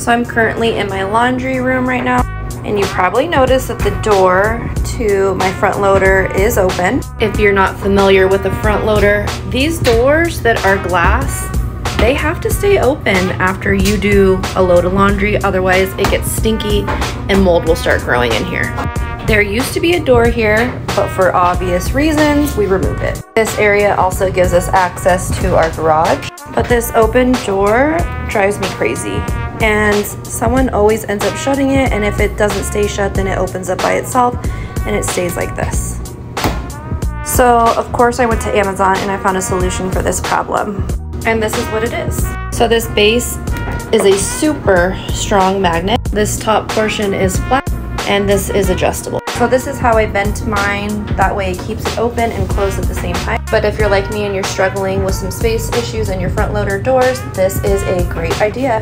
So I'm currently in my laundry room right now and you probably noticed that the door to my front loader is open. If you're not familiar with a front loader, these doors that are glass, they have to stay open after you do a load of laundry, otherwise it gets stinky and mold will start growing in here. There used to be a door here, but for obvious reasons, we remove it. This area also gives us access to our garage, but this open door drives me crazy and someone always ends up shutting it and if it doesn't stay shut then it opens up by itself and it stays like this. So of course I went to Amazon and I found a solution for this problem and this is what it is. So this base is a super strong magnet. This top portion is flat and this is adjustable. So this is how I bent mine. That way it keeps it open and closed at the same time. But if you're like me and you're struggling with some space issues in your front loader doors, this is a great idea.